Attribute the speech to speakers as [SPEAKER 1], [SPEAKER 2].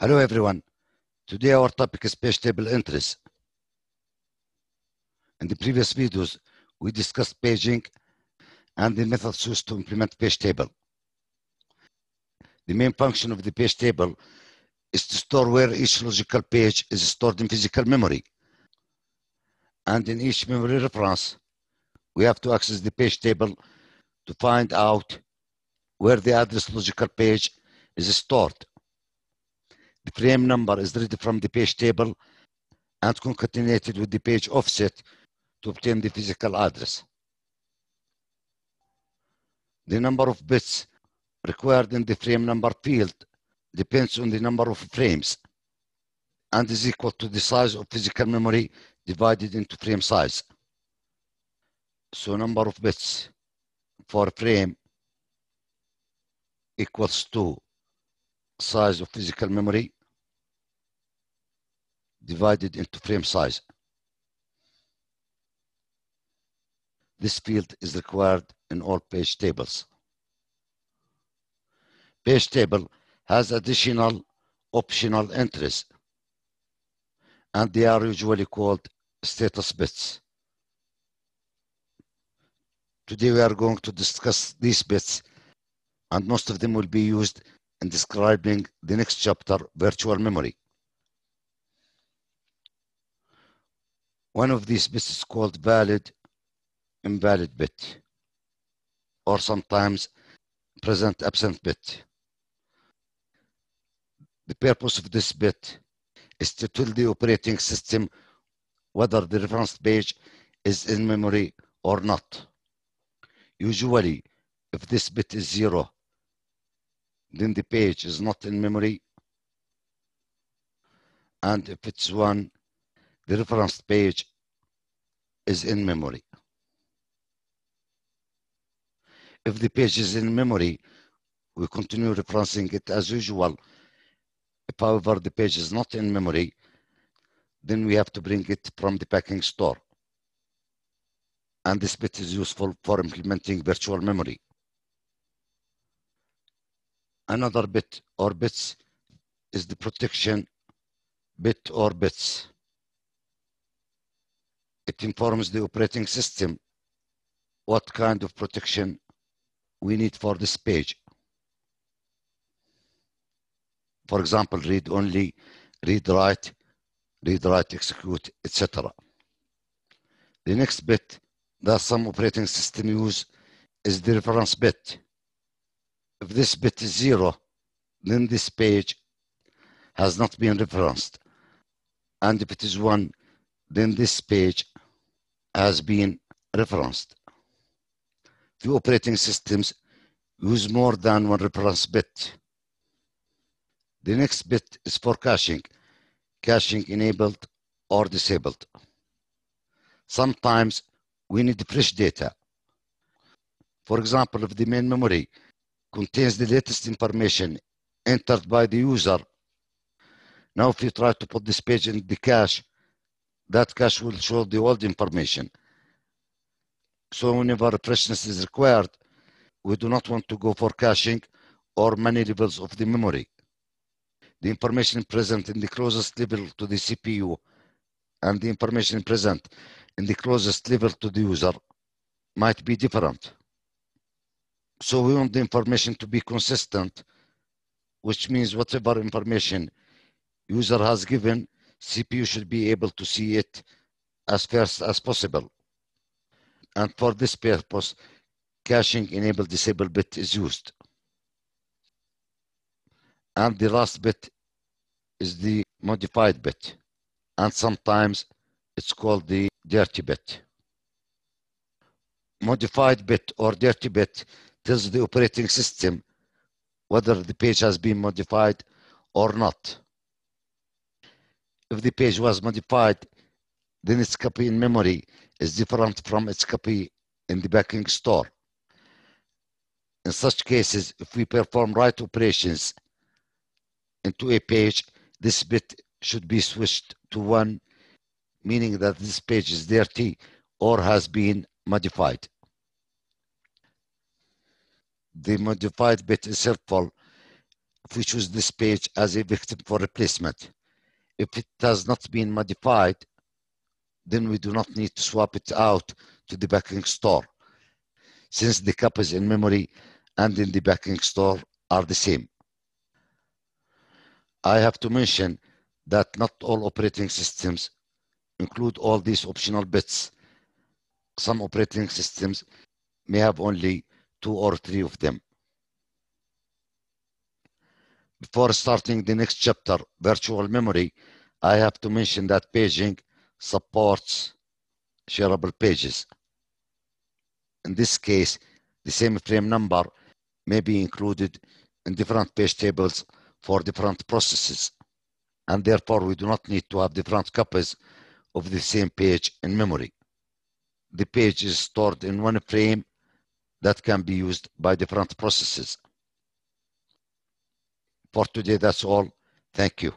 [SPEAKER 1] Hello everyone. Today our topic is page table entries. In the previous videos, we discussed paging and the methods used to implement page table. The main function of the page table is to store where each logical page is stored in physical memory. And in each memory reference, we have to access the page table to find out where the address logical page is stored. The frame number is read from the page table and concatenated with the page offset to obtain the physical address. The number of bits required in the frame number field depends on the number of frames and is equal to the size of physical memory divided into frame size. So number of bits for frame equals to size of physical memory divided into frame size. This field is required in all page tables. Page table has additional optional entries and they are usually called status bits. Today we are going to discuss these bits and most of them will be used in describing the next chapter, virtual memory. One of these bits is called valid, invalid bit, or sometimes present absent bit. The purpose of this bit is to tell the operating system whether the reference page is in memory or not. Usually, if this bit is zero, then the page is not in memory. And if it's one, the reference page is in memory. If the page is in memory, we continue referencing it as usual. If, however, the page is not in memory, then we have to bring it from the backing store. And this bit is useful for implementing virtual memory. Another bit or bits is the protection bit or bits. It informs the operating system what kind of protection we need for this page. For example, read only, read write, read write execute, etc. The next bit that some operating system use is the reference bit. If this bit is zero, then this page has not been referenced. And if it is one, then this page has been referenced. Few operating systems use more than one reference bit. The next bit is for caching, caching enabled or disabled. Sometimes we need fresh data. For example, if the main memory contains the latest information entered by the user, now if you try to put this page in the cache, that cache will show the old information. So whenever freshness is required, we do not want to go for caching or many levels of the memory. The information present in the closest level to the CPU and the information present in the closest level to the user might be different. So we want the information to be consistent, which means whatever information user has given, CPU should be able to see it as fast as possible. And for this purpose, caching enable disable bit is used. And the last bit is the modified bit. And sometimes it's called the dirty bit. Modified bit or dirty bit tells the operating system whether the page has been modified or not. If the page was modified, then its copy in memory is different from its copy in the backing store. In such cases, if we perform write operations into a page, this bit should be switched to one, meaning that this page is dirty or has been modified. The modified bit is helpful if we choose this page as a victim for replacement. If it has not been modified, then we do not need to swap it out to the backing store since the copies in memory and in the backing store are the same. I have to mention that not all operating systems include all these optional bits. Some operating systems may have only two or three of them. Before starting the next chapter, virtual memory, I have to mention that paging supports shareable pages. In this case, the same frame number may be included in different page tables for different processes. And therefore, we do not need to have different copies of the same page in memory. The page is stored in one frame that can be used by different processes. For today, that's all. Thank you.